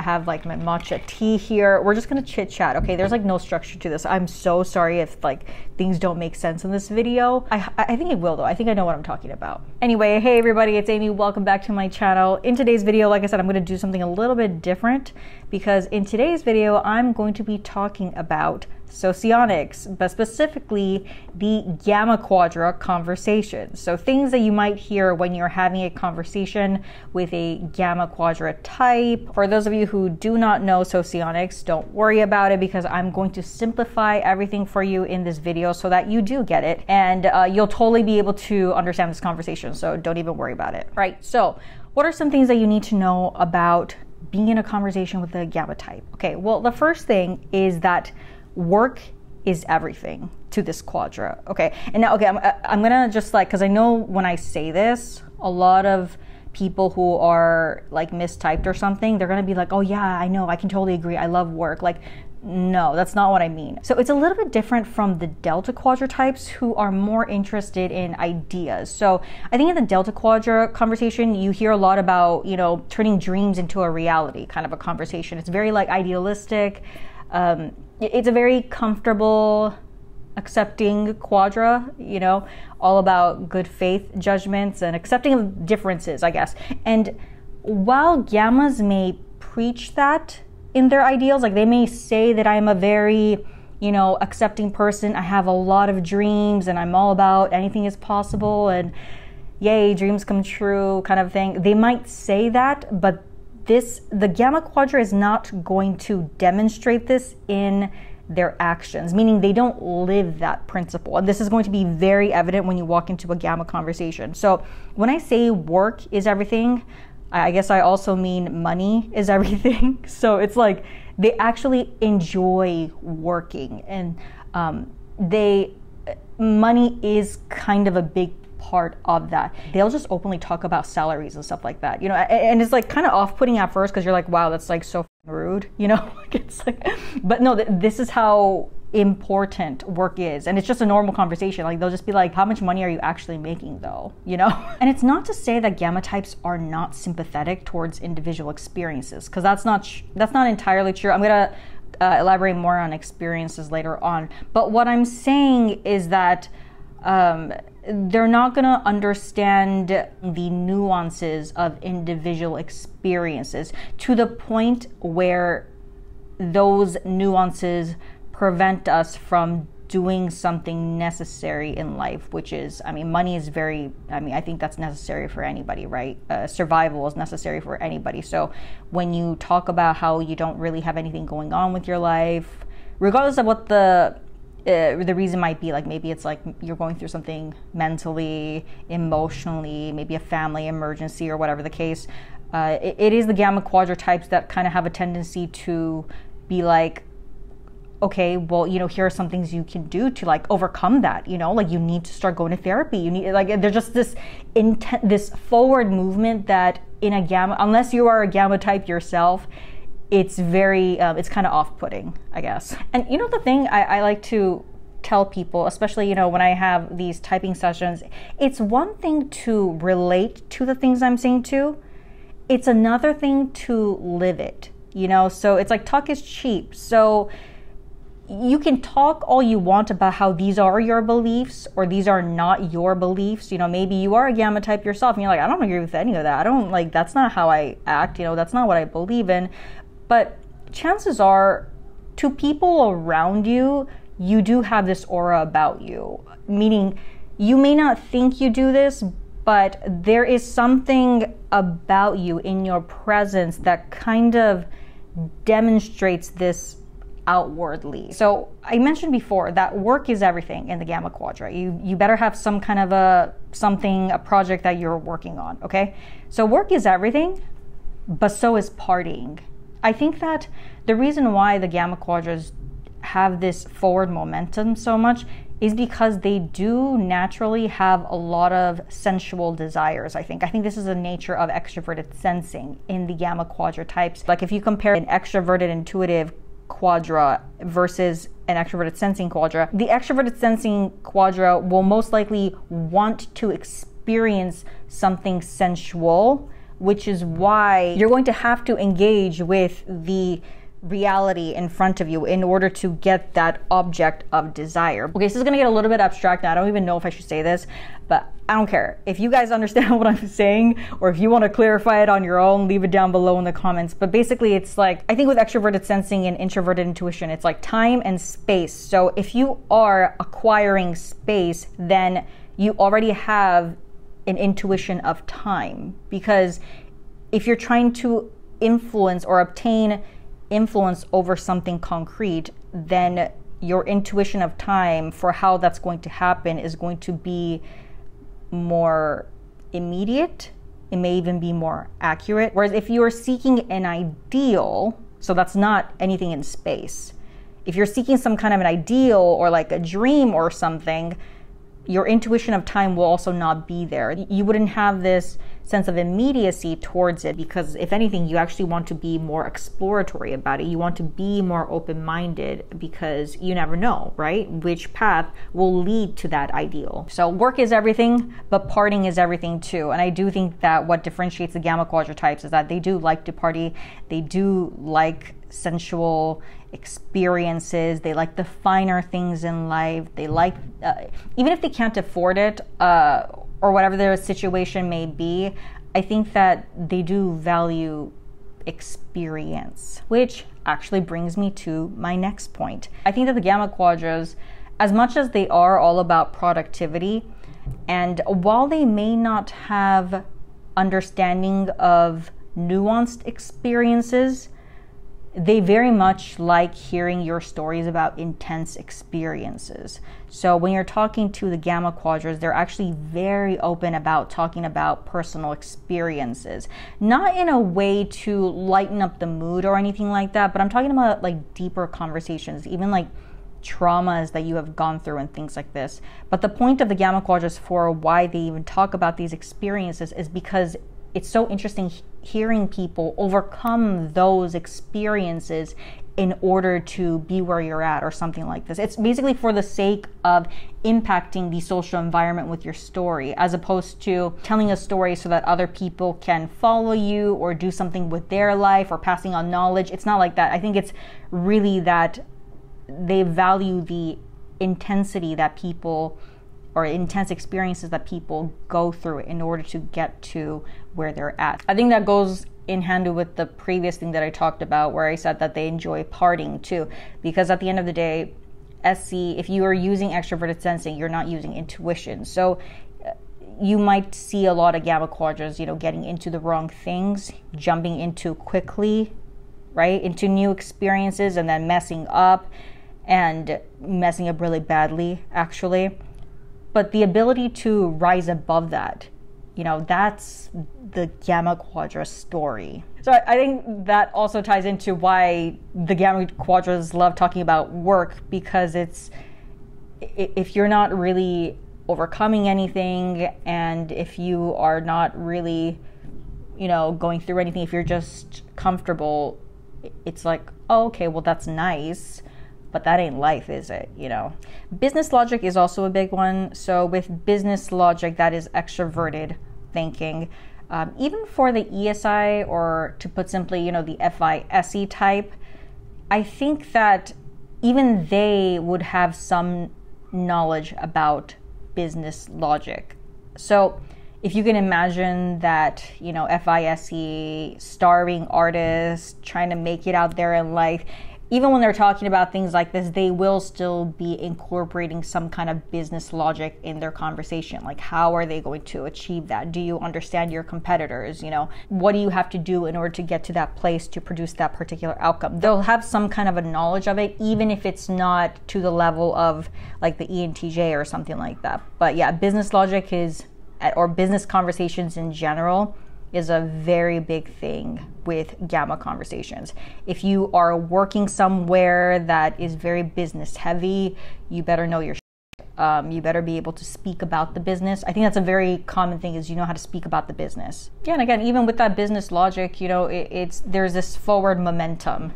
I have like my matcha tea here. We're just gonna chit chat, okay? There's like no structure to this. I'm so sorry if like things don't make sense in this video. I, I think it will though. I think I know what I'm talking about. Anyway, hey everybody, it's Aimee. Welcome back to my channel. In today's video, like I said, I'm gonna do something a little bit different because in today's video, I'm going to be talking about socionics, but specifically the Gamma Quadra conversation. So, things that you might hear when you're having a conversation with a Gamma Quadra type. For those of you who do not know socionics, don't worry about it because I'm going to simplify everything for you in this video so that you do get it and uh, you'll totally be able to understand this conversation. So, don't even worry about it. Right. So, what are some things that you need to know about being in a conversation with a gamma type? Okay, well, the first thing is that work is everything to this quadra. Okay, and now, okay, I'm, I'm gonna just like, because I know when I say this, a lot of people who are like mistyped or something, they're gonna be like, oh yeah, I know, I can totally agree, I love work. Like, no, that's not what I mean. So it's a little bit different from the Delta Quadra types who are more interested in ideas. So I think in the Delta Quadra conversation, you hear a lot about, you know, turning dreams into a reality kind of a conversation. It's very like idealistic. Um, it's a very comfortable, accepting quadra, you know, all about good faith judgments and accepting of differences, I guess. And while gammas may preach that, in their ideals. Like they may say that I'm a very, you know, accepting person. I have a lot of dreams and I'm all about anything is possible and yay, dreams come true kind of thing. They might say that, but this the gamma quadra is not going to demonstrate this in their actions, meaning they don't live that principle. And this is going to be very evident when you walk into a gamma conversation. So, when I say work is everything, I guess I also mean money is everything. so it's like they actually enjoy working and um, they money is kind of a big part of that. They'll just openly talk about salaries and stuff like that, you know, and it's like kind of off-putting at first because you're like, wow, that's like so rude, you know. it's like, but no, this is how important work is and it's just a normal conversation. Like they'll just be like how much money are you actually making though? You know? And it's not to say that gamma types are not sympathetic towards individual experiences because that's not that's not entirely true. I'm gonna uh, elaborate more on experiences later on. But what i'm saying is that um, they're not going to understand the nuances of individual experiences to the point where those nuances prevent us from doing something necessary in life, which is, I mean, money is very, I mean, I think that's necessary for anybody, right? Uh, survival is necessary for anybody. So when you talk about how you don't really have anything going on with your life, regardless of what the uh, the reason might be like maybe it's like you're going through something mentally, emotionally, maybe a family emergency or whatever the case. Uh, it, it is the gamma quadra types that kind of have a tendency to be like, okay, well, you know, here are some things you can do to like overcome that. You know, like you need to start going to therapy. You need like there's just this intent, this forward movement that in a gamma, unless you are a gamma type yourself, it's very, um, it's kind of off-putting, I guess. And you know, the thing I, I like to tell people, especially you know when I have these typing sessions, it's one thing to relate to the things I'm saying to. It's another thing to live it. You know, so it's like talk is cheap. So you can talk all you want about how these are your beliefs or these are not your beliefs. You know, maybe you are a gamma type yourself and you're like, I don't agree with any of that. I don't like, that's not how I act. You know, that's not what I believe in. But chances are, to people around you, you do have this aura about you. Meaning, you may not think you do this, but there is something about you in your presence that kind of demonstrates this outwardly. So I mentioned before that work is everything in the Gamma quadrant. You you better have some kind of a something a project that you're working on, okay? So work is everything, but so is partying. I think that the reason why the Gamma Quadras have this forward momentum so much is because they do naturally have a lot of sensual desires, I think. I think this is the nature of extroverted sensing in the gamma quadra types. Like if you compare an extroverted intuitive quadra versus an extroverted sensing quadra, the extroverted sensing quadra will most likely want to experience something sensual which is why you're going to have to engage with the reality in front of you in order to get that object of desire. Okay, this is gonna get a little bit abstract now. I don't even know if I should say this, but I don't care. If you guys understand what I'm saying, or if you wanna clarify it on your own, leave it down below in the comments. But basically, it's like, I think with extroverted sensing and introverted intuition, it's like time and space. So if you are acquiring space, then you already have an intuition of time. Because if you're trying to influence or obtain influence over something concrete, then your intuition of time for how that's going to happen is going to be more immediate. It may even be more accurate. Whereas if you are seeking an ideal, so that's not anything in space. If you're seeking some kind of an ideal or like a dream or something, your intuition of time will also not be there. You wouldn't have this sense of immediacy towards it because if anything you actually want to be more exploratory about it. You want to be more open-minded because you never know right? Which path will lead to that ideal. So work is everything but partying is everything too. And i do think that what differentiates the gamma quadra types is that they do like to party. They do like sensual experiences they like the finer things in life they like uh, even if they can't afford it uh, or whatever their situation may be, I think that they do value experience, which actually brings me to my next point. I think that the Gamma Quadras, as much as they are all about productivity, and while they may not have understanding of nuanced experiences, they very much like hearing your stories about intense experiences. So when you're talking to the Gamma Quadras, they're actually very open about talking about personal experiences. Not in a way to lighten up the mood or anything like that, but I'm talking about like deeper conversations, even like traumas that you have gone through and things like this. But the point of the Gamma Quadras for why they even talk about these experiences is because it's so interesting hearing people overcome those experiences in order to be where you're at or something like this. It's basically for the sake of impacting the social environment with your story as opposed to telling a story so that other people can follow you or do something with their life or passing on knowledge. It's not like that. I think it's really that they value the intensity that people or intense experiences that people go through in order to get to where they're at. I think that goes in hand with the previous thing that I talked about, where I said that they enjoy partying too, because at the end of the day, SE, if you are using extroverted sensing, you're not using intuition. So uh, you might see a lot of gamma quadras, you know, getting into the wrong things, jumping into quickly, right, into new experiences and then messing up and messing up really badly, actually but the ability to rise above that you know that's the gamma quadra story. So I, think that also ties into why the gamma quadras love talking about work because it's if you're not really overcoming anything and if you are not really you know going through anything if you're just comfortable it's like oh, okay well that's nice but that ain't life, is it? You know, business logic is also a big one. So, with business logic, that is extroverted thinking. Um, even for the ESI, or to put simply, you know, the FISE type, I think that even they would have some knowledge about business logic. So, if you can imagine that, you know, FISE, starving artist, trying to make it out there in life, even when they're talking about things like this, they will still be incorporating some kind of business logic in their conversation. Like, how are they going to achieve that? Do you understand your competitors? You know, what do you have to do in order to get to that place to produce that particular outcome? They'll have some kind of a knowledge of it, even if it's not to the level of like the ENTJ or something like that. But yeah, business logic is, or business conversations in general is a very big thing with gamma conversations. If you are working somewhere that is very business heavy, you better know your um, you better be able to speak about the business. I think that's a very common thing is you know how to speak about the business. Yeah, and again, even with that business logic, you know, it, it's there's this forward momentum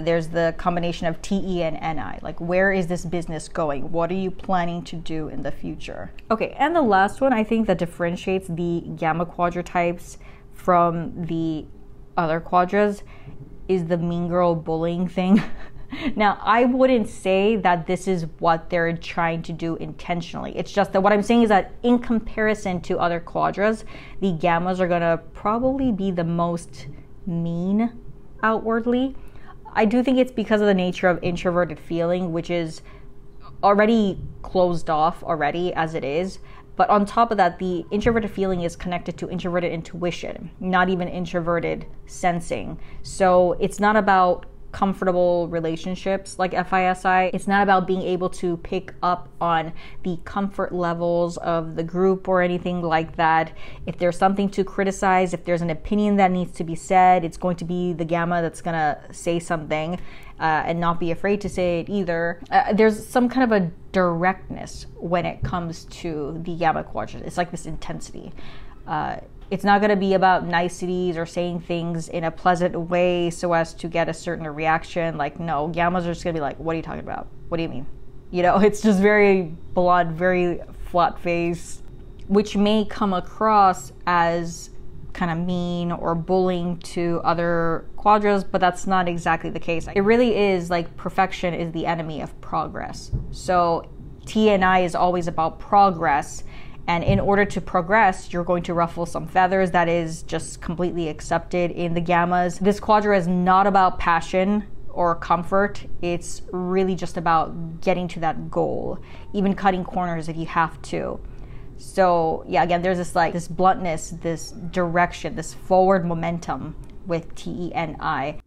there's the combination of TE and NI. Like, where is this business going? What are you planning to do in the future? Okay, and the last one I think that differentiates the gamma quadra types from the other quadras is the mean girl bullying thing. now, I wouldn't say that this is what they're trying to do intentionally. It's just that what I'm saying is that in comparison to other quadras, the gammas are going to probably be the most mean outwardly. I do think it's because of the nature of introverted feeling, which is already closed off already as it is. But on top of that, the introverted feeling is connected to introverted intuition, not even introverted sensing. So it's not about comfortable relationships like FISI. It's not about being able to pick up on the comfort levels of the group or anything like that. If there's something to criticize, if there's an opinion that needs to be said, it's going to be the gamma that's going to say something. Uh, and not be afraid to say it either. Uh, there's some kind of a directness when it comes to the gamma quadrant. It's like this intensity. Uh, it's not going to be about niceties or saying things in a pleasant way so as to get a certain reaction. Like, no, gammas are just going to be like, what are you talking about? What do you mean? You know, it's just very blunt, very flat face, which may come across as kind of mean or bullying to other quadras, but that's not exactly the case. It really is like perfection is the enemy of progress. So TNI is always about progress and in order to progress, you're going to ruffle some feathers. That is just completely accepted in the gammas. This quadra is not about passion or comfort. It's really just about getting to that goal, even cutting corners if you have to. So, yeah, again, there's this like this bluntness, this direction, this forward momentum with T E N I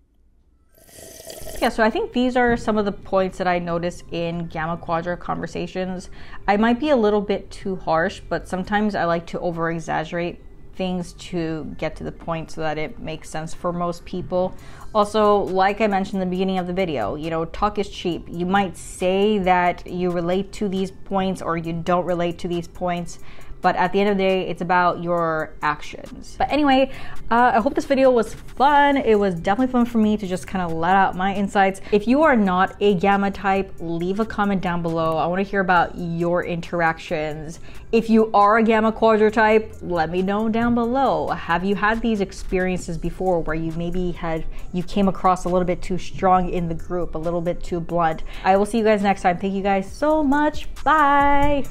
yeah, so I think these are some of the points that I notice in Gamma Quadra conversations. I might be a little bit too harsh, but sometimes I like to over exaggerate things to get to the point so that it makes sense for most people. Also, like I mentioned in the beginning of the video, you know, talk is cheap. You might say that you relate to these points or you don't relate to these points, but at the end of the day, it's about your actions. But anyway, uh, I hope this video was fun. It was definitely fun for me to just kind of let out my insights. If you are not a gamma type, leave a comment down below. I want to hear about your interactions. If you are a gamma quadra type, let me know down below. Have you had these experiences before where you maybe had you came across a little bit too strong in the group, a little bit too blunt? I will see you guys next time. Thank you guys so much. Bye.